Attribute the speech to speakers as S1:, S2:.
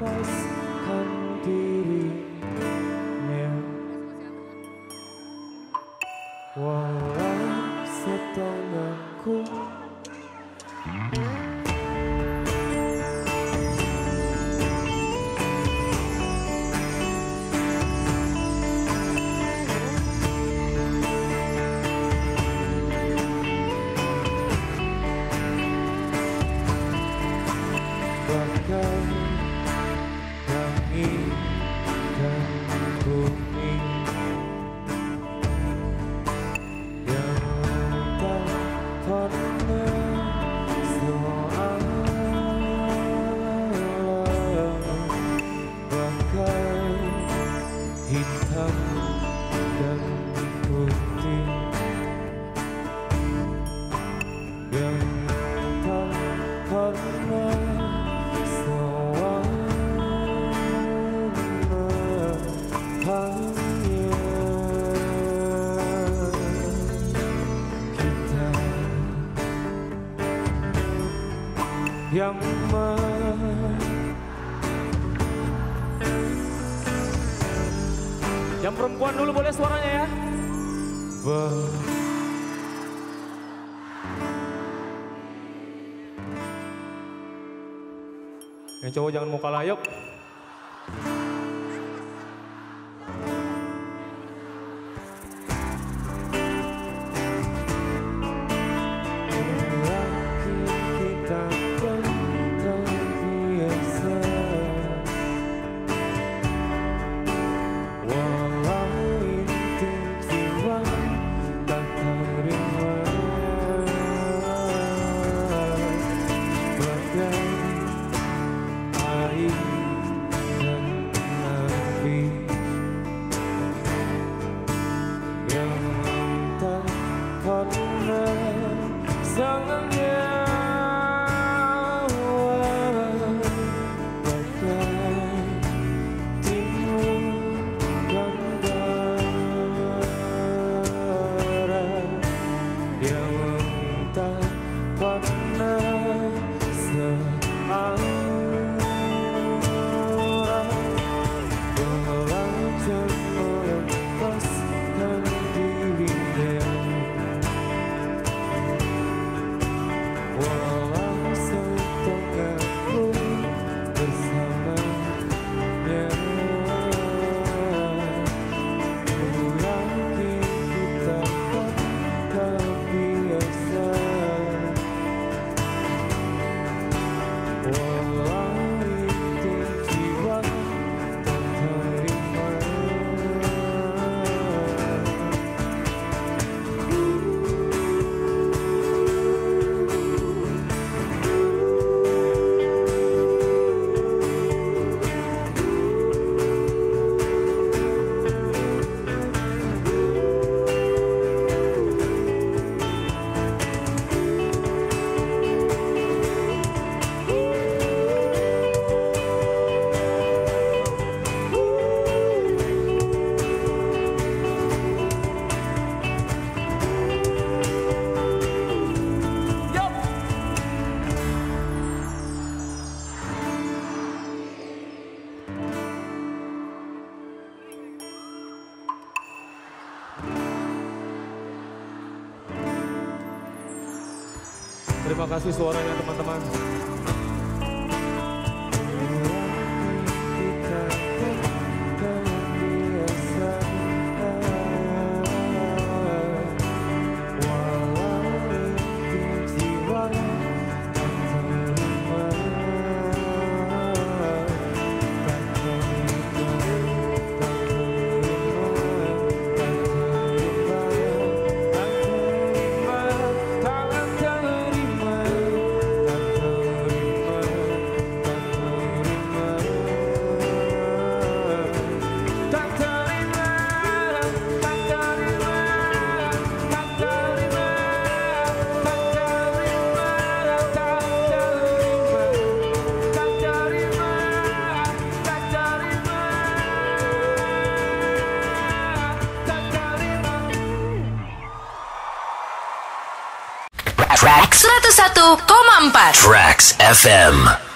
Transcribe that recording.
S1: price. yang Yang
S2: perempuan dulu boleh suaranya ya. Ber Yang cowok jangan mau kalah yuk.
S1: sung a Terima
S2: kasih suaranya teman-teman.
S3: 101,4
S4: Tracks FM